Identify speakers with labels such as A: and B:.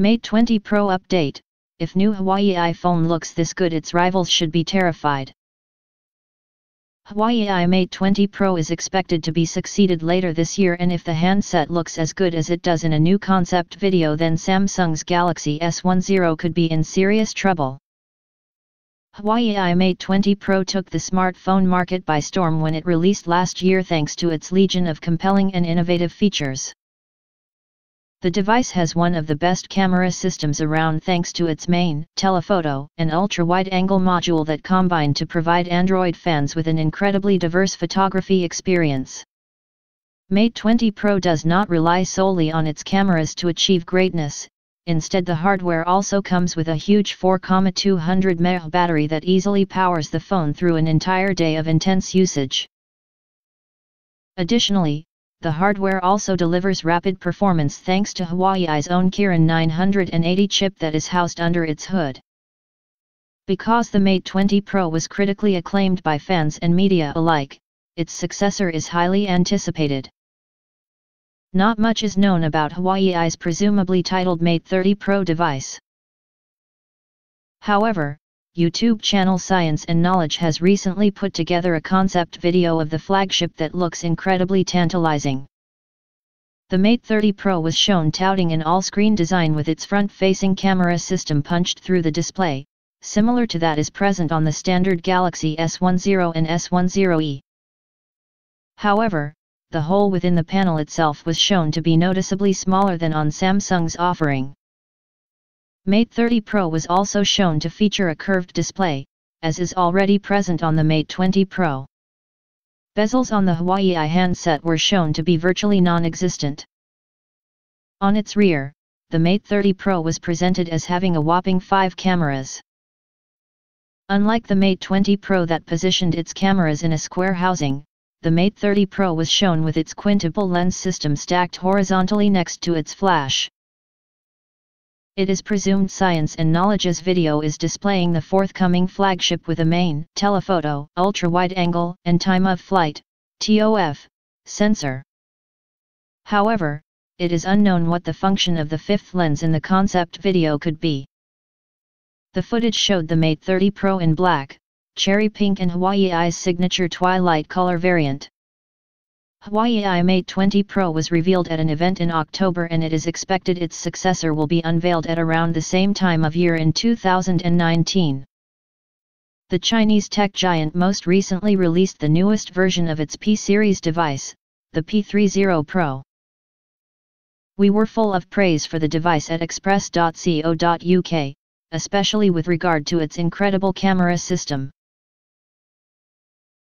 A: Mate 20 Pro Update If new Huawei iPhone looks this good its rivals should be terrified. Huawei i Mate 20 Pro is expected to be succeeded later this year and if the handset looks as good as it does in a new concept video then Samsung's Galaxy S10 could be in serious trouble. Huawei i Mate 20 Pro took the smartphone market by storm when it released last year thanks to its legion of compelling and innovative features. The device has one of the best camera systems around thanks to its main, telephoto, and ultra-wide-angle module that combine to provide Android fans with an incredibly diverse photography experience. Mate 20 Pro does not rely solely on its cameras to achieve greatness, instead the hardware also comes with a huge 4,200 mAh battery that easily powers the phone through an entire day of intense usage. Additionally, the hardware also delivers rapid performance thanks to Huawei's own Kirin 980 chip that is housed under its hood. Because the Mate 20 Pro was critically acclaimed by fans and media alike, its successor is highly anticipated. Not much is known about Huawei's presumably titled Mate 30 Pro device. However, YouTube channel Science and Knowledge has recently put together a concept video of the flagship that looks incredibly tantalizing. The Mate 30 Pro was shown touting an all-screen design with its front-facing camera system punched through the display, similar to that is present on the standard Galaxy S10 and S10e. However, the hole within the panel itself was shown to be noticeably smaller than on Samsung's offering. Mate 30 Pro was also shown to feature a curved display, as is already present on the Mate 20 Pro. Bezels on the Huawei i handset were shown to be virtually non-existent. On its rear, the Mate 30 Pro was presented as having a whopping 5 cameras. Unlike the Mate 20 Pro that positioned its cameras in a square housing, the Mate 30 Pro was shown with its quintuple lens system stacked horizontally next to its flash. It is presumed Science and Knowledge's video is displaying the forthcoming flagship with a main, telephoto, ultra-wide-angle, and time-of-flight, TOF, sensor. However, it is unknown what the function of the fifth lens in the concept video could be. The footage showed the Mate 30 Pro in black, cherry pink and Huawei's signature twilight color variant. Huawei Mate 20 Pro was revealed at an event in October and it is expected its successor will be unveiled at around the same time of year in 2019. The Chinese tech giant most recently released the newest version of its P-series device, the P30 Pro. We were full of praise for the device at express.co.uk, especially with regard to its incredible camera system.